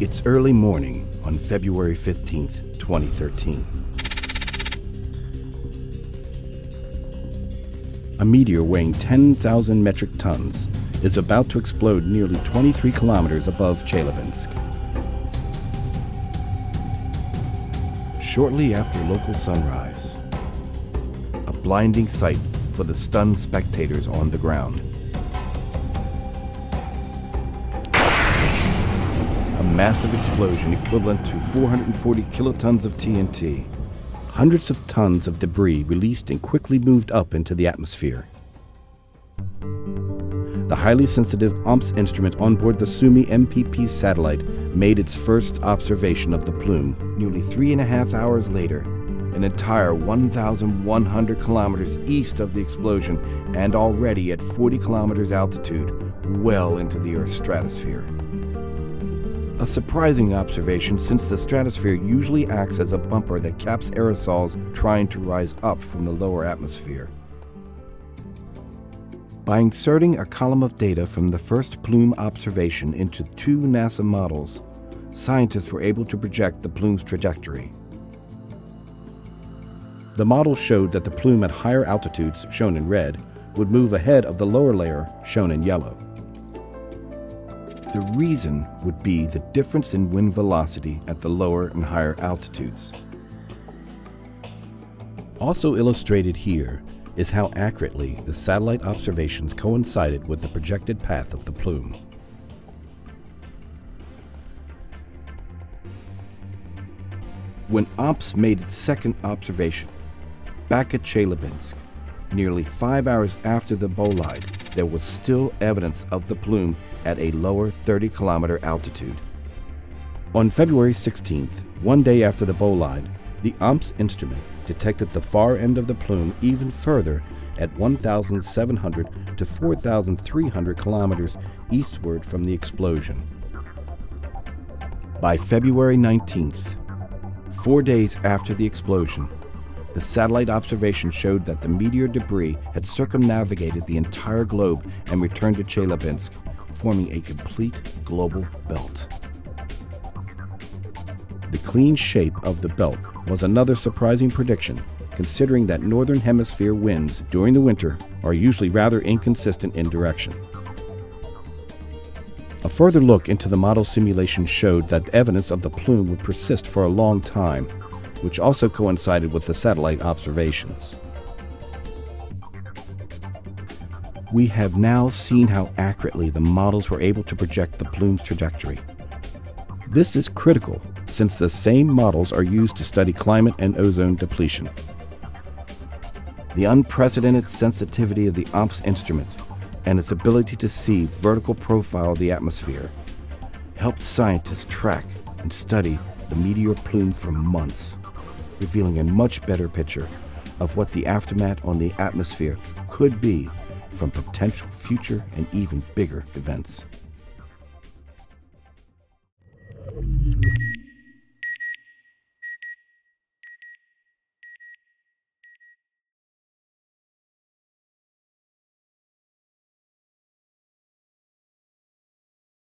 It's early morning on February 15th, 2013. A meteor weighing 10,000 metric tons is about to explode nearly 23 kilometers above Chelyabinsk. Shortly after local sunrise, a blinding sight for the stunned spectators on the ground. Massive explosion equivalent to 440 kilotons of TNT. Hundreds of tons of debris released and quickly moved up into the atmosphere. The highly sensitive OMPS instrument on board the Suomi NPP satellite made its first observation of the plume nearly three and a half hours later, an entire 1,100 kilometers east of the explosion and already at 40 kilometers altitude, well into the Earth's stratosphere. A surprising observation since the stratosphere usually acts as a bumper that caps aerosols trying to rise up from the lower atmosphere. By inserting a column of data from the first plume observation into two NASA models, scientists were able to project the plume's trajectory. The model showed that the plume at higher altitudes, shown in red, would move ahead of the lower layer, shown in yellow. The reason would be the difference in wind velocity at the lower and higher altitudes. Also illustrated here is how accurately the satellite observations coincided with the projected path of the plume. When OMPS made its second observation, back at Chelyabinsk, nearly five hours after the bolide, there was still evidence of the plume at a lower 30 kilometer altitude. On February 16th, one day after the bolide, the OMPS instrument detected the far end of the plume even further at 1,700 to 4,300 kilometers eastward from the explosion. By February 19th, four days after the explosion, the satellite observation showed that the meteor debris had circumnavigated the entire globe and returned to Chelyabinsk, forming a complete global belt. The clean shape of the belt was another surprising prediction, considering that northern hemisphere winds during the winter are usually rather inconsistent in direction. A further look into the model simulation showed that evidence of the plume would persist for a long time, which also coincided with the satellite observations. We have now seen how accurately the models were able to project the plume's trajectory. This is critical since the same models are used to study climate and ozone depletion. The unprecedented sensitivity of the OMPS instrument and its ability to see vertical profile of the atmosphere helped scientists track and study the meteor plume for months revealing a much better picture of what the aftermath on the atmosphere could be from potential future and even bigger events.